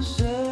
deserve